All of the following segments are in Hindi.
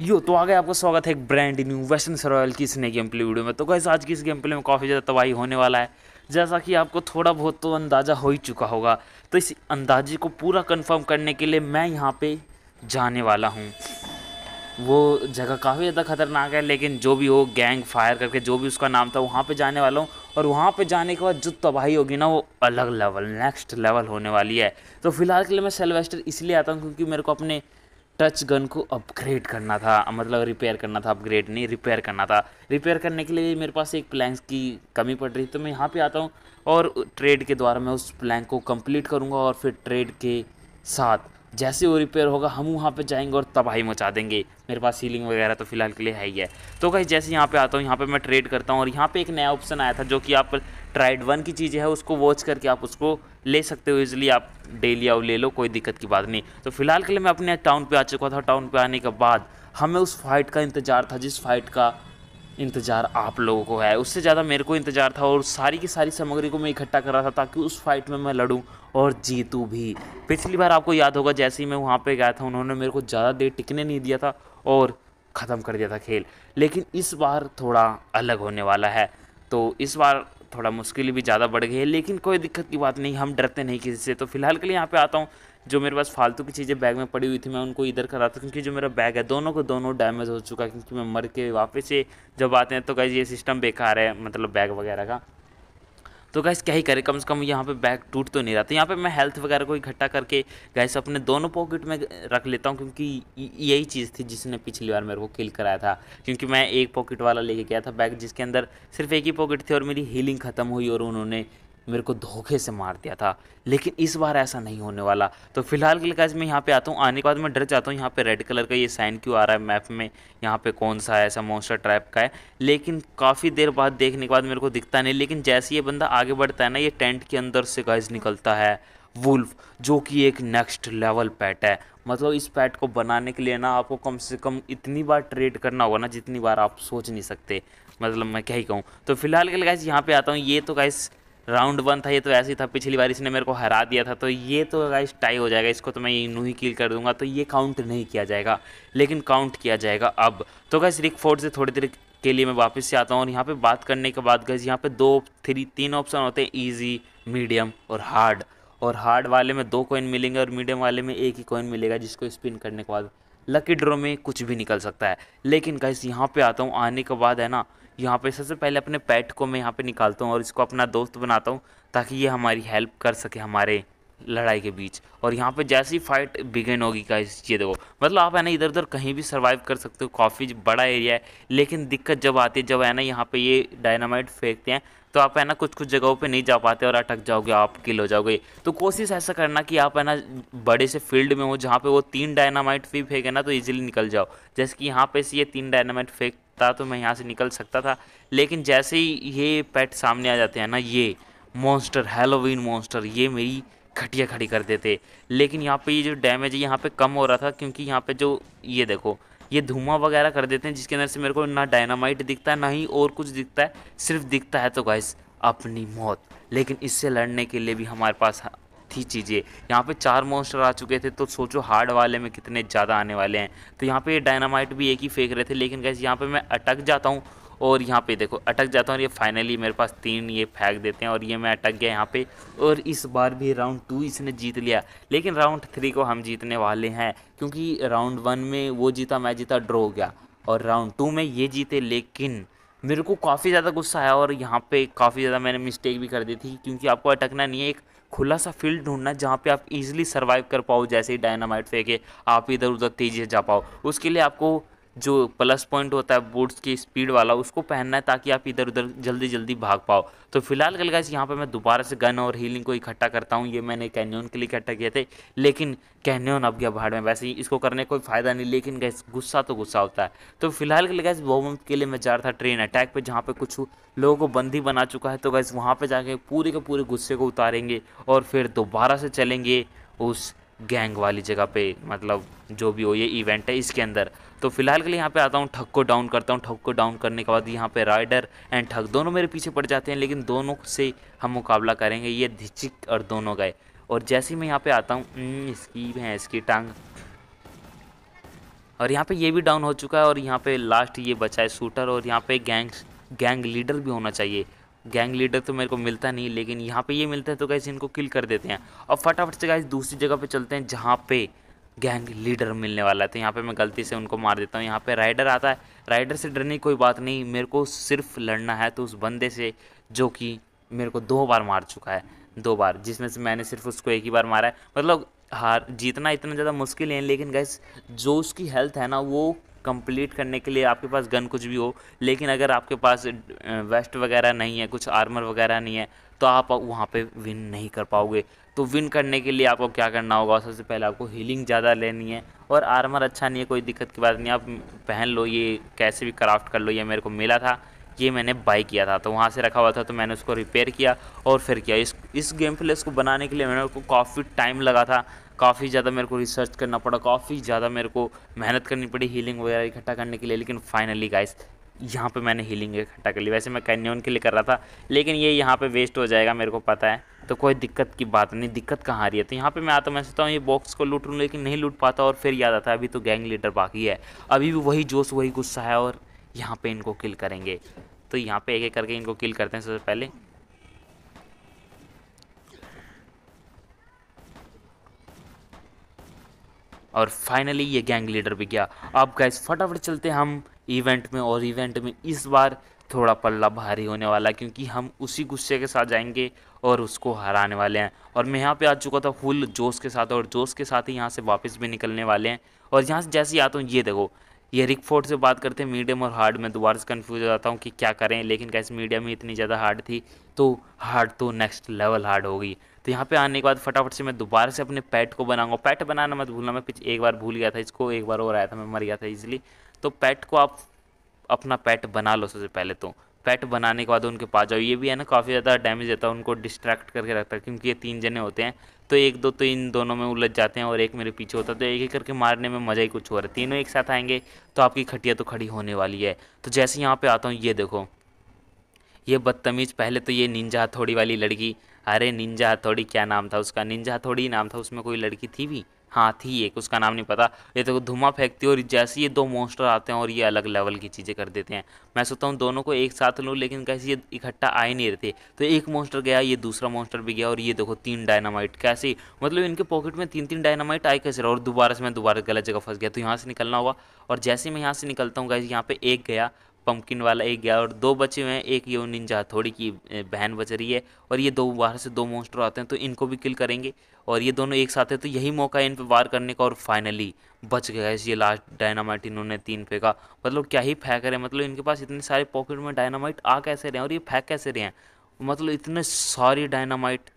यो तो आ आपका स्वागत है एक ब्रांड न्यू वेस्टर्न सरवाइवल की स्नेक गेम प्ले वीडियो में। तो कैसे आज की इस गेम प्ले में काफ़ी ज़्यादा तबाही होने वाला है। जैसा कि आपको थोड़ा बहुत तो अंदाज़ा हो ही चुका होगा। तो इस अंदाजे को पूरा कंफर्म करने के लिए मैं यहाँ पे जाने वाला हूँ। वो जगह काफ़ी ज़्यादा खतरनाक है, लेकिन जो भी हो गैंग फायर करके जो भी उसका नाम था, वहाँ पर जाने वाला हूँ। और वहाँ पर जाने के बाद जो तबाही होगी ना, वो अलग लेवल नेक्स्ट लेवल होने वाली है। तो फ़िलहाल के लिए मैं सेल्वेस्टर इसलिए आता हूँ क्योंकि मेरे को अपने टच गन को अपग्रेड करना था मतलब रिपेयर करना था अपग्रेड नहीं रिपेयर करना था। रिपेयर करने के लिए मेरे पास एक प्लैंक्स की कमी पड़ रही तो मैं यहाँ पे आता हूँ और ट्रेड के द्वारा मैं उस प्लैंक को कंप्लीट करूँगा और फिर ट्रेड के साथ जैसे वो रिपेयर होगा, हम वहाँ पे जाएँगे और तबाही मचा देंगे। मेरे पास सीलिंग वगैरह तो फ़िलहाल के लिए है ही है। तो कहीं जैसे यहाँ पे आता हूँ, यहाँ पे मैं ट्रेड करता हूँ और यहाँ पे एक नया ऑप्शन आया था जो कि आप ट्राइड वन की चीज़ें है, उसको वॉच करके आप उसको ले सकते हो इजिली आप डेली आओ, ले लो, कोई दिक्कत की बात नहीं। तो फ़िलहाल के लिए मैं अपने टाउन पर आ चुका था। टाउन पर आने के बाद हमें उस फाइट का इंतज़ार था, जिस फाइट का इंतज़ार आप लोगों को है। उससे ज़्यादा मेरे को इंतज़ार था और सारी की सारी सामग्री को मैं इकट्ठा कर रहा था ताकि उस फाइट में मैं लड़ूँ और जीतूँ भी। पिछली बार आपको याद होगा, जैसे ही मैं वहाँ पे गया था, उन्होंने मेरे को ज़्यादा देर टिकने नहीं दिया था और ख़त्म कर दिया था खेल। लेकिन इस बार थोड़ा अलग होने वाला है। तो इस बार थोड़ा मुश्किल भी ज़्यादा बढ़ गई है, लेकिन कोई दिक्कत की बात नहीं, हम डरते नहीं किसी से। तो फ़िलहाल के लिए यहाँ पे आता हूँ। जो मेरे पास फालतू की चीज़ें बैग में पड़ी हुई थी, मैं उनको इधर कराता क्योंकि जो मेरा बैग है, दोनों को दोनों डैमेज हो चुका है, क्योंकि मैं मर के वापस से जब आते हैं तो कहीं ये सिस्टम बेकार है मतलब बैग वगैरह का। तो गैस क्या ही करे, कम से कम यहाँ पे बैग टूट तो नहीं रहा तो यहाँ पे मैं हेल्थ वगैरह को इकट्ठा करके गैस अपने दोनों पॉकेट में रख लेता हूँ, क्योंकि यही चीज़ थी जिसने पिछली बार मेरे को किल कराया था। क्योंकि मैं एक पॉकेट वाला लेके गया था बैग, जिसके अंदर सिर्फ़ एक ही पॉकेट थी और मेरी हीलिंग ख़त्म हुई और उन्होंने मेरे को धोखे से मार दिया था। लेकिन इस बार ऐसा नहीं होने वाला। तो फ़िलहाल के लिए गाइज़ मैं यहाँ पे आता हूँ। आने के बाद मैं डर जाता हूँ। यहाँ पे रेड कलर का ये साइन क्यों आ रहा है मैप में? यहाँ पे कौन सा है? ऐसा मोस्टर ट्रैप का है। लेकिन काफ़ी देर बाद देखने के बाद मेरे को दिखता नहीं। लेकिन जैसे ये बंदा आगे बढ़ता है ना, ये टेंट के अंदर से गाइज़ निकलता है। वुल्फ जो कि एक नेक्स्ट लेवल पैट है। मतलब इस पैट को बनाने के लिए ना आपको कम से कम इतनी बार ट्रेड करना होगा ना, जितनी बार आप सोच नहीं सकते। मतलब मैं क्या ही कहूँ। तो फ़िलहाल के लिए गाइज़ यहाँ पे आता हूँ। ये तो गाइस राउंड वन था, ये तो ऐसे ही था, पिछली बार इसने मेरे को हरा दिया था तो ये तो गाइस टाई हो जाएगा, इसको तो मैं यूँ ही किल कर दूँगा तो ये काउंट नहीं किया जाएगा, लेकिन काउंट किया जाएगा अब। तो गाइस रिक फोर्ट से थोड़ी देर के लिए मैं वापस से आता हूँ, और यहाँ पे बात करने के बाद गाइस यहाँ पे दो थ्री तीन ऑप्शन होते हैं ईजी मीडियम और हार्ड और हार्ड वाले में दो कॉइन मिलेंगे, और मीडियम वाले में एक ही कॉइन मिलेगा, जिसको स्पिन करने के बाद लकी ड्रॉ में कुछ भी निकल सकता है। लेकिन गाइस यहाँ पे आता हूँ, आने के बाद है ना यहाँ पे सबसे पहले अपने पैट को मैं यहाँ पे निकालता हूँ और इसको अपना दोस्त बनाता हूँ ताकि ये हमारी हेल्प कर सके, हमारे लड़ाई के बीच। और यहाँ पे जैसी फाइट बिगेन होगी का ये देखो। मतलब आप है ना इधर उधर कहीं भी सर्वाइव कर सकते हो, काफ़ी बड़ा एरिया है, लेकिन दिक्कत जब आती है, जब है ना यहाँ पे ये डायनामाइट फेंकते हैं तो आप है ना कुछ कुछ जगहों पे नहीं जा पाते और अटक जाओगे, आप किल हो जाओगे। तो कोशिश ऐसा करना कि आप है ना बड़े से फ़ील्ड में हो, जहाँ पे वो तीन डायनामाइट भी फेंके ना तो ईजिली निकल जाओ। जैसे कि यहाँ पे से ये तीन डायनामाइट फेंकता तो मैं यहाँ से निकल सकता था, लेकिन जैसे ही ये पैट सामने आ जाते हैं ना, ये मॉन्स्टर हेलोवीन मॉन्स्टर ये मेरी खटिया खड़ी कर देते। लेकिन यहाँ पे ये जो डैमेज है यहाँ पे कम हो रहा था, क्योंकि यहाँ पे जो, ये देखो, ये धुआँ वगैरह कर देते हैं, जिसके अंदर से मेरे को ना डायनामाइट दिखता है ना ही और कुछ दिखता है, सिर्फ़ दिखता है तो गाइस अपनी मौत। लेकिन इससे लड़ने के लिए भी हमारे पास थी चीज़ें। यहाँ पे चार मॉन्स्टर आ चुके थे तो सोचो हार्ड वाले में कितने ज़्यादा आने वाले हैं। तो यहाँ पे डायनामाइट भी एक ही फेंक रहे थे, लेकिन कैसे यहाँ पे मैं अटक जाता हूँ और यहाँ पे देखो, अटक जाता हूँ और ये फाइनली मेरे पास तीन ये फेंक देते हैं और ये मैं अटक गया यहाँ पे। और इस बार भी राउंड टू इसने जीत लिया। लेकिन राउंड थ्री को हम जीतने वाले हैं, क्योंकि राउंड वन में वो जीता, मैं जीता ड्रॉ गया। और राउंड टू में ये जीते, लेकिन मेरे को काफ़ी ज़्यादा गुस्सा आया और यहाँ पे काफ़ी ज़्यादा मैंने मिस्टेक भी कर दी थी, क्योंकि आपको अटकना नहीं है, एक खुला सा फ़ील्ड ढूंढना जहाँ पे आप इजीली सर्वाइव कर पाओ, जैसे ही डायनामाइट फेंके, आप इधर उधर तेज़ी से जा पाओ। उसके लिए आपको जो प्लस पॉइंट होता है बूट्स की स्पीड वाला, उसको पहनना है ताकि आप इधर उधर जल्दी जल्दी भाग पाओ। तो फ़िलहाल कल गाइस यहाँ पे मैं दोबारा से गन और हीलिंग को इकट्ठा करता हूँ। ये मैंने कैन्योन के लिए इकट्ठा किए थे, लेकिन कैन्योन अब गया भाड़ में। वैसे ही इसको करने कोई फ़ायदा नहीं, लेकिन गैस गुस्सा तो गुस्सा होता है। तो फ़िलहाल के गैस वो के लिए मैं जा रहा था ट्रेन अटैक पर जहाँ पर कुछ लोगों को बंदी बना चुका है। तो गैस वहाँ पर जाके पूरे के पूरे गुस्से को उतारेंगे और फिर दोबारा से चलेंगे उस गैंग वाली जगह पे मतलब जो भी हो, ये इवेंट है इसके अंदर। तो फ़िलहाल के लिए यहाँ पे आता हूँ ठग को डाउन करता हूँ। ठग को डाउन करने के बाद यहाँ पे राइडर एंड ठग दोनों मेरे पीछे पड़ जाते हैं लेकिन दोनों से हम मुकाबला करेंगे। ये धिचिक और दोनों गए और जैसे ही मैं यहाँ पे आता हूँ हम्म, इसकी भैंस इसकी टांग। और यहाँ पे ये भी डाउन हो चुका है और यहाँ पे लास्ट ये बचा है शूटर और यहाँ पे गैंग गैंग लीडर भी होना चाहिए। गैंग लीडर तो मेरे को मिलता नहीं लेकिन यहाँ पे ये मिलता है तो कैसे इनको किल कर देते हैं। और फटाफट से गाइस दूसरी जगह पे चलते हैं जहाँ पे गैंग लीडर मिलने वाला है। तो यहाँ पे मैं गलती से उनको मार देता हूँ। यहाँ पे राइडर आता है। राइडर से डरने की कोई बात नहीं। मेरे को सिर्फ़ लड़ना है तो उस बंदे से जो कि मेरे को दो बार मार चुका है। दो बार, जिसमें से मैंने सिर्फ़ उसको एक ही बार मारा है। मतलब हार, जीतना इतना ज़्यादा मुश्किल है, लेकिन गैस जो उसकी हेल्थ है ना, वो कंप्लीट करने के लिए आपके पास गन कुछ भी हो। लेकिन अगर आपके पास वेस्ट वगैरह नहीं है, कुछ आर्मर वगैरह नहीं है तो आप वहाँ पे विन नहीं कर पाओगे। तो विन करने के लिए आपको क्या करना होगा? सबसे पहले आपको हीलिंग ज़्यादा लेनी है और आर्मर अच्छा नहीं है, कोई दिक्कत की बात नहीं। आप पहन लो, ये कैसे भी क्राफ्ट कर लो, ये मेरे को मिला था, ये मैंने बाई किया था। तो वहाँ से रखा हुआ था तो मैंने उसको रिपेयर किया और फिर किया। इस इस गेम प्लेस को बनाने के लिए मैंने को काफ़ी टाइम लगा था। काफ़ी ज़्यादा मेरे को रिसर्च करना पड़ा, काफ़ी ज़्यादा मेरे को मेहनत करनी पड़ी हीलिंग वगैरह इकट्ठा करने के लिए। लेकिन फाइनली गाइस यहाँ पे मैंने हीलिंग इकट्ठा कर ली। वैसे मैं कैन्योन के लिए कर रहा था, लेकिन ये यहाँ पे वेस्ट हो जाएगा, मेरे को पता है। तो कोई दिक्कत की बात नहीं, दिक्कत कहाँ आ रही है? तो यहाँ पे मैं आता, मैं सोचता हूँ ये बॉक्स को लूट लूँ, लेकिन नहीं लूट पाता और फिर याद आता है, अभी तो गैंग लीडर बाकी है। अभी भी वही जोश, वही गुस्सा है और यहाँ पे इनको किल करेंगे। तो यहाँ पे एक एक करके इनको किल करते हैं सबसे पहले। और फाइनली ये गैंग लीडर भी गया। अब गैस फटाफट चलते हम इवेंट में और इवेंट में इस बार थोड़ा पल्ला भारी होने वाला क्योंकि हम उसी गुस्से के साथ जाएँगे और उसको हराने वाले हैं। और मैं यहाँ पे आ चुका था फुल जोश के साथ और जोश के साथ ही यहाँ से वापस भी निकलने वाले हैं। और यहाँ से जैसे ही आता हूँ, ये देखो, ये रिक फोर्ट से बात करते हैं, मीडियम और हार्ड, में दोबारा से कन्फ्यूज़ हो जाता हूँ कि क्या करें। लेकिन कैसे मीडियम ही इतनी ज़्यादा हार्ड थी तो हार्ड तो नेक्स्ट लेवल हार्ड हो गई। तो यहाँ पे आने के बाद फटाफट से मैं दोबारा से अपने पैट को बनाऊँगा। पैट बनाना मत भूलना, मैं पिछले एक बार भूल गया था इसको, एक बार और आया था, मैं मर गया था इजिली तो पैट को आप अपना पैट बना लो सबसे पहले तो। पेट बनाने के बाद उनके पास जाओ। ये भी है ना, काफ़ी ज़्यादा डैमेज देता है, उनको डिस्ट्रैक्ट करके रखता है, क्योंकि ये तीन जने होते हैं। तो एक दो तो इन दोनों में उलझ जाते हैं और एक मेरे पीछे होता है। तो एक एक करके मारने में मज़ा ही कुछ हो रहा है। तीनों एक साथ आएँगे तो आपकी खटिया तो खड़ी होने वाली है। तो जैसे यहाँ पर आता हूँ, ये देखो। ये बदतमीज़, पहले तो ये निंजा हथौड़ी वाली लड़की। अरे, निंजा हथौड़ी क्या नाम था उसका? निंजा हथौड़ी नाम था, उसमें कोई लड़की थी भी? हाँ थी एक, उसका नाम नहीं पता। ये तो धुआँ फेंकती है और जैसे ये दो मोस्टर आते हैं और ये अलग लेवल की चीज़ें कर देते हैं। मैं सोचता हूँ दोनों को एक साथ लूँ, लेकिन कैसे ये इकट्ठा आ ही नहीं रहते तो एक मोस्टर गया, ये दूसरा मोस्टर भी गया और ये देखो तीन डायनामाइट कैसे मतलब इनके पॉकेट में तीन तीन डायनामाइट आए, कैसे और दोबारा से मैं दोबारा गलत जगह फंस गया तो यहाँ से निकलना होगा और जैसे मैं यहाँ से निकलता हूँ कैसे यहाँ पर एक गया पम्पकिन वाला एक गया और दो बचे हुए हैं, एक ये निंजा थोड़ी की बहन बच रही है और ये दो, बाहर से दो मोस्टर आते हैं तो इनको भी किल करेंगे और ये दोनों एक साथ है तो यही मौका है इन पर वार करने का और फाइनली बच गया है ये लास्ट डायनामाइट इन्होंने तीन फेंका मतलब क्या ही फेंक रहे हैं मतलब इनके पास इतने सारे पॉकेट में डायनामाइट आ कैसे रहे हैं और ये फेंक कैसे रहे हैं? मतलब इतने सारी डायनामाइट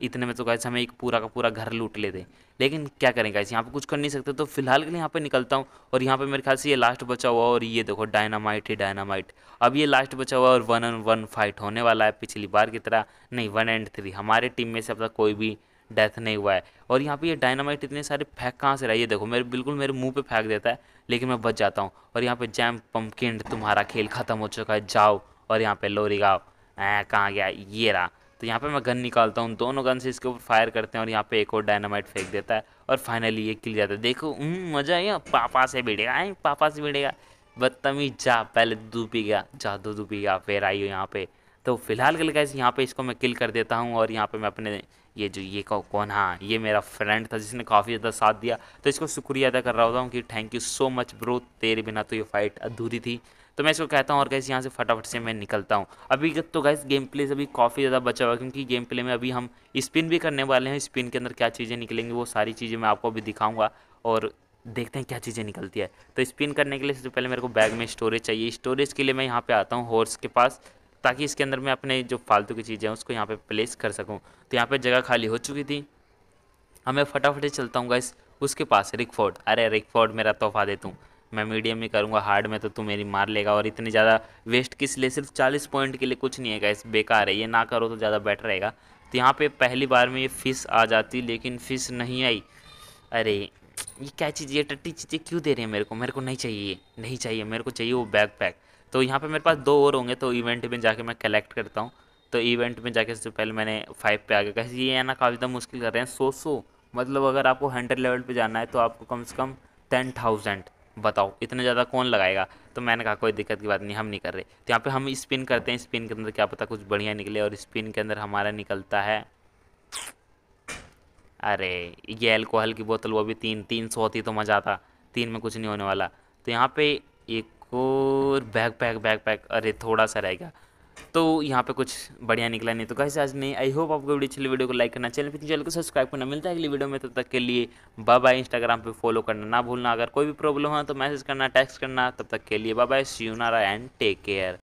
इतने में तो कैसे हमें एक पूरा का पूरा घर लूट लेते लेकिन क्या करें गाइस यहाँ पे कुछ कर नहीं सकते तो फ़िलहाल के लिए यहाँ पे निकलता हूँ और यहाँ पे मेरे ख्याल से ये लास्ट बचा हुआ और ये देखो डायनामाइट ही डायनामाइट अब ये लास्ट बचा हुआ और वन एंड वन फाइट होने वाला है पिछली बार की तरह, नहीं वन एंड थ्री हमारे टीम में से अब तक कोई भी डेथ नहीं हुआ है। और यहाँ पे ये डायनामाइट इतने सारे फेंक कहाँ से रहा है? ये देखो, मेरे बिल्कुल मेरे मुँह पे फेंक देता है, लेकिन मैं बच जाता हूँ। और यहाँ पे जैम पम्पकिन तुम्हारा खेल ख़त्म हो चुका है, जाओ। और यहाँ पे लोरी गाओ कहाँ गया? ये रहा। तो यहाँ पे मैं गन निकालता हूँ दोनों गन से इसके ऊपर फायर करते हैं और यहाँ पे एक और डायनामाइट फेंक देता है और फाइनली ये किल जाता है। देखो हम्म, मज़ा आया। पापा से भिड़ेगा आए पापा से भिड़ेगा। बदतमीज जा पहले दूध पी गया। जा दूध पी गया फिर आई हो यहाँ पे। तो फ़िलहाल के लिए यहाँ पे इसको मैं किल कर देता हूँ और यहाँ पे मैं अपने ये जो ये कौन हाँ ये मेरा फ्रेंड था जिसने काफ़ी ज़्यादा साथ दिया। तो इसको शुक्रिया अदा कर रहा होता हूँ कि thank you so much bro तेरे बिना तो ये फाइट अधूरी थी। तो मैं इसको कहता हूँ और गैस यहाँ से फटाफट से मैं निकलता हूँ। अभी तो गैस गेम प्ले से अभी काफ़ी ज़्यादा बचा हुआ क्योंकि गेम प्ले में अभी हम स्पिन भी करने वाले हैं। स्पिन के अंदर क्या चीज़ें निकलेंगी, वो सारी चीज़ें मैं आपको अभी दिखाऊँगा और देखते हैं क्या चीज़ें निकलती है। तो स्पिन करने के लिए सबसे पहले मेरे को बैग में स्टोरेज चाहिए। स्टोरेज के लिए मैं यहाँ पे आता हूँ हॉर्स के पास, ताकि इसके अंदर मैं अपने जो फालतू की चीज़ें हैं, उसको यहाँ पे प्लेस कर सकूँ। तो यहाँ पे जगह खाली हो चुकी थी। हमें फटाफट से चलता हूँ गाइस उसके पास रिक फोर्ड अरे रिक फोर्ड मेरा तोहफा दे तू। मैं मीडियम में करूँगा हार्ड में तो तू मेरी मार लेगा और इतनी ज़्यादा वेस्ट किस लिए? सिर्फ़ चालीस पॉइंट के लिए कुछ नहीं है गाइस बेकार है, ये ना करो तो ज़्यादा बेटर रहेगा। तो यहाँ पे पहली बार में ये फ़िश आ जाती, लेकिन फ़िश नहीं आई। अरे, ये क्या चीज़, ये टट्टी चीज़ें क्यों दे रहे हैं मेरे को? मेरे को नहीं चाहिए नहीं चाहिए, मेरे को चाहिए वो बैग पैक तो यहाँ पे मेरे पास दो और होंगे तो इवेंट में जाके मैं कलेक्ट करता हूँ। तो इवेंट में जाके सबसे पहले मैंने फाइव पे आ गया। कैसे ये ना, काफ़ी ज़्यादा मुश्किल कर रहे हैं। सो सो मतलब अगर आपको हंड्रेड लेवल पे जाना है तो आपको कम से कम टेन थाउज़ेंड बताओ, इतना ज़्यादा कौन लगाएगा? तो मैंने कहा, कोई दिक्कत की बात नहीं, हम नहीं कर रहे। तो यहाँ पे हम स्पिन करते हैं, स्पिन के अंदर क्या पता कुछ बढ़िया निकले और स्पिन के अंदर हमारा निकलता है। अरे, ये एल्कोहल की बोतल वो भी तीन तीन सौ होती तो मज़ा आता तीन में कुछ नहीं होने वाला। तो यहाँ पे एक और बैग, पैक बैग, पैक, अरे थोड़ा सा रह गया। तो यहाँ पे कुछ बढ़िया निकला नहीं। तो कैसे आज नहीं आई होप आपको वीडियो चली वीडियो को लाइक करना चैनल पर चैनल को सब्सक्राइब करना। मिलता है अगली वीडियो में, तब तक के लिए बाय बाय इंस्टाग्राम पे फॉलो करना ना भूलना। अगर कोई भी प्रॉब्लम हो तो मैसेज करना टेक्स्ट करना, तब तक के लिए बाय बाय सी यू नारा एंड टेक केयर